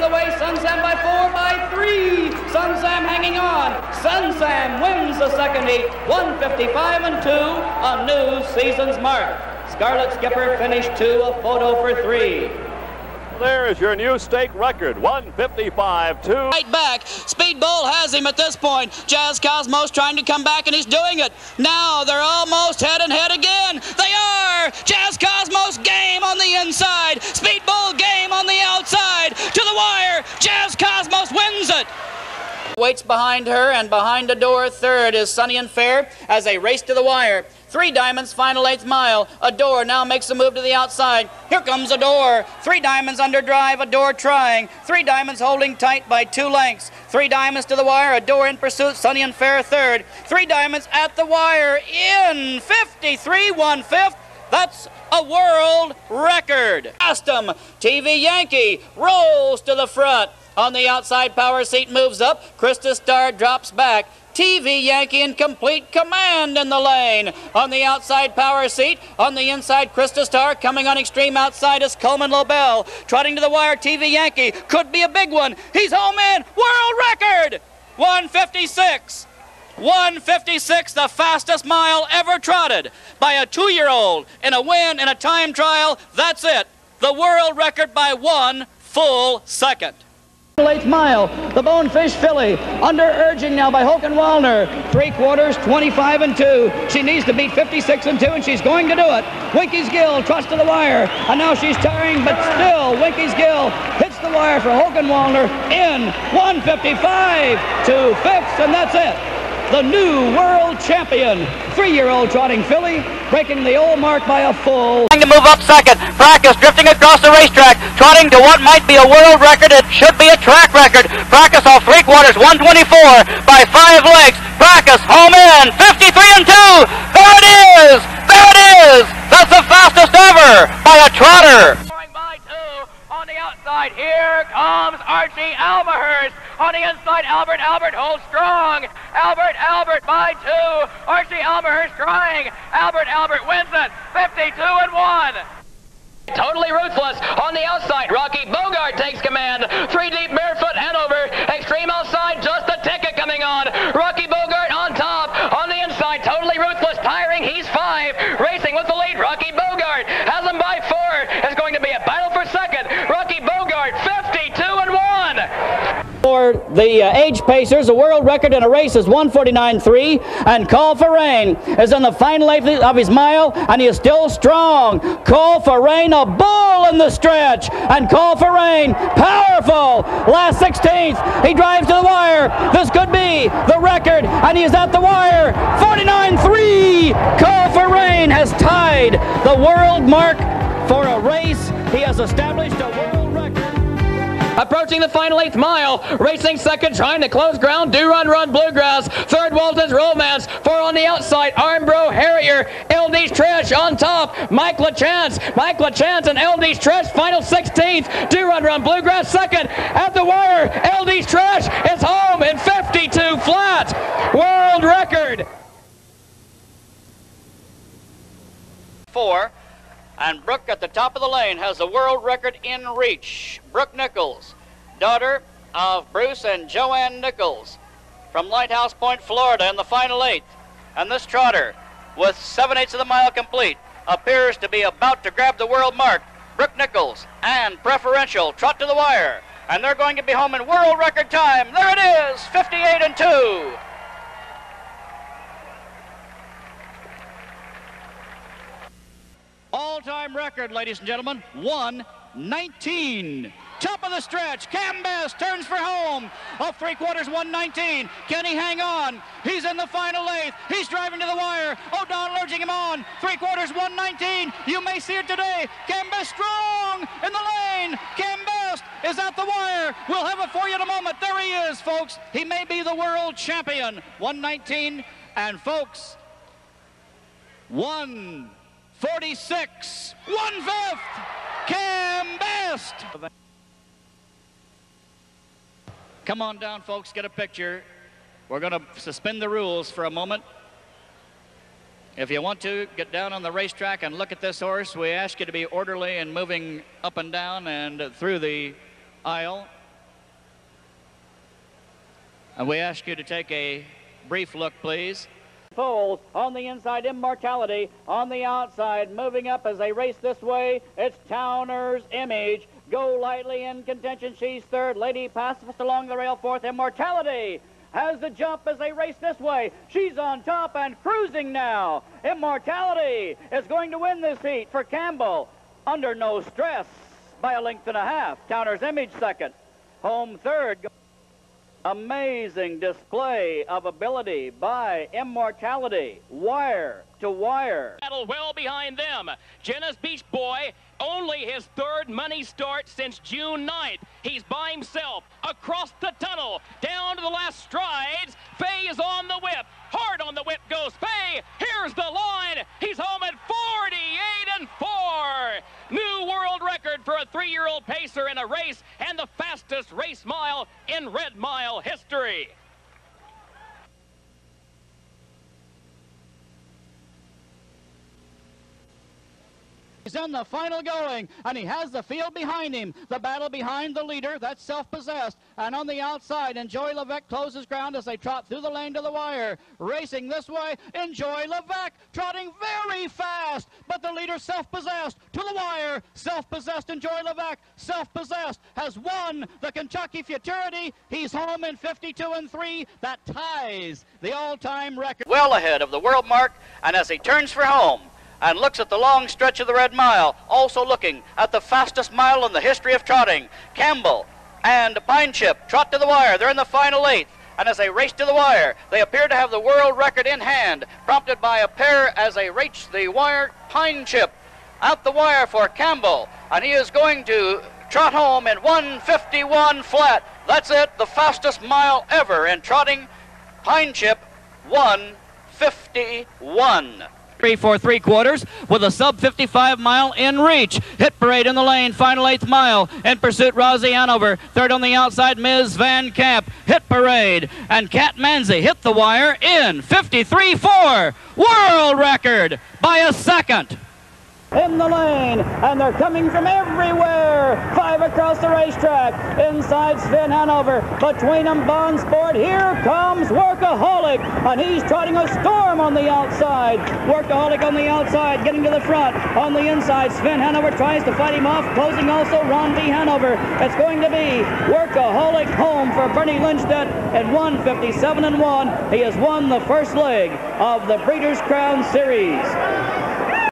the way. Sun Sam by four, by three. Sun Sam hanging on. Sun Sam wins the second heat. 155 and two, a new season's mark. Scarlet Skipper finished two, a photo for three. There is your new stake record, 155 2. Right back. Speedball has him at this point. Jazz Cosmos trying to come back, and he's doing it. Now they're almost head and head again. They are. Jazz Cosmos Waits behind her, and behind the door, third is Sunny and Fair as they race to the wire. Three diamonds, final eighth mile. Adore now makes a move to the outside. Here comes Adore. Three diamonds under drive, Adore trying. Three diamonds holding tight by two lengths. Three diamonds to the wire, Adore in pursuit, Sunny and Fair third. Three diamonds at the wire in 53 one fifth. That's a world record. Custom TV Yankee rolls to the front. On the outside, power seat moves up. Krista Star drops back. TV Yankee in complete command in the lane. On the outside power seat, on the inside Krista Star coming on extreme outside is Coleman Lobel. Trotting to the wire, TV Yankee could be a big one. He's home in, world record! 156. 156, the fastest mile ever trotted by a two year old in a win in a time trial. That's it. The world record by one full second. Eighth mile, the Bonefish filly, under urging now by Hakan Wallner. Three quarters, 25 and 2. She needs to beat 56 and 2, and she's going to do it. Winky's Gill trust to the wire, and now she's tiring, but still, Winky's Gill hits the wire for Hakan Wallner in 155 to fifths, and that's it the new world champion. Three-year-old trotting filly, breaking the old mark by a full. Trying to move up second. Fracas drifting across the racetrack, trotting to what might be a world record. It should be a track record. Fracas off three quarters, 124 by five legs. Fracas home in, 53 and 2. There it is! There it is! That's the fastest ever by a trotter. Archie Almahurst. On the inside, Albert Albert holds strong. Albert Albert by two. Archie Almahurst trying. Albert Albert wins it. 52 and 1. Totally ruthless on the outside. Rocky Bogart takes command. Three deep barefoot Hanover. Extreme outside. Just a ticket coming on. Rocky Bogart on top. On the inside. Totally ruthless. Tiring. He's five. Racing with the lead. Rocky Bogart has him by four. It's going to be a battle for second. Rocky Bogart 52 and 1. The uh, age pacers, the world record in a race is 149.3, and Call for Rain is in the final eighth of his mile, and he is still strong. Call for Rain, a bull in the stretch, and Call for Rain, powerful. Last 16th, he drives to the wire. This could be the record, and he is at the wire. 49.3. Call for Rain has tied the world mark for a race. He has established a world record. Approaching the final eighth mile, racing second, trying to close ground. Do run, run, bluegrass. Third, Walton's romance. Four on the outside, Armbro Harrier. LD's Stretch on top. Mike LaChance. Mike LaChance and LD's Stretch. Final 16th. Do run, run, bluegrass second. At the wire, LD's Stretch is home in 52 flat. World record. Four. And Brooke at the top of the lane has the world record in reach. Brooke Nichols, daughter of Bruce and Joanne Nichols from Lighthouse Point, Florida in the final eighth. And this trotter, with seven eighths of the mile complete, appears to be about to grab the world mark. Brooke Nichols and Preferential trot to the wire. And they're going to be home in world record time. There it is, 58 and 2. All-time record, ladies and gentlemen, 119. Top of the stretch, Cambest turns for home. Off three quarters, 119. Can he hang on? He's in the final eighth. He's driving to the wire. O'Donnell urging him on. Three quarters, 119. You may see it today. Cambest strong in the lane. Cambest is at the wire. We'll have it for you in a moment. There he is, folks. He may be the world champion. 119. And folks, one. 46, one fifth, Cambest. Come on down, folks, get a picture. We're going to suspend the rules for a moment. If you want to, get down on the racetrack and look at this horse. We ask you to be orderly and moving up and down and through the aisle. And we ask you to take a brief look, please. Foals on the inside, Immortality on the outside, moving up as they race this way. It's Towner's Image. Go lightly in contention. She's third. Lady Pacifist along the rail fourth. Immortality has the jump as they race this way. She's on top and cruising now. Immortality is going to win this heat for Campbell under no stress by a length and a half. Towner's Image second. Home third. Amazing display of ability by Immortality. Wire to wire. Battle well behind them. Jenna's Beach Boy, only his third money start since June 9th. He's by himself across the tunnel, down to the last strides. Fay is on the whip. Hard on the whip goes Fay. Here's the line. He's home at 48 and 4. New world record for a three-year-old pacer in a race and the fastest race mile in Red Mile history. He's in the final going, and he has the field behind him. The battle behind the leader, that's self-possessed. And on the outside, Enjoy Lavec closes ground as they trot through the lane to the wire. Racing this way, Enjoy Lavec trotting very fast, but the leader self-possessed to the wire. Self-possessed Enjoy Lavec, self-possessed, has won the Kentucky Futurity. He's home in 52 and 3. That ties the all-time record. Well ahead of the world mark, and as he turns for home, and looks at the long stretch of the Red Mile, also looking at the fastest mile in the history of trotting. Campbell and Pine Chip trot to the wire. They're in the final eighth. And as they race to the wire, they appear to have the world record in hand, prompted by a pair as they reach the wire. Pine Chip out the wire for Campbell, and he is going to trot home in 151 flat. That's it, the fastest mile ever in trotting. Pine Chip 151 three for three quarters with a sub 55 mile in reach. Hit parade in the lane, final eighth mile. In pursuit, Rosie Hanover. Third on the outside, Ms. Van Camp. Hit parade. And Cat Manzi hit the wire in 53 4. World record by a second in the lane, and they're coming from everywhere. Five across the racetrack. Inside Sven Hanover. Between them, Bond Sport. Here comes Workaholic, and he's trotting a storm on the outside. Workaholic on the outside, getting to the front. On the inside, Sven Hanover tries to fight him off. Closing also Ron V. Hanover. It's going to be Workaholic home for Berndt Lindstedt at 157 and 1. He has won the first leg of the Breeders' Crown Series.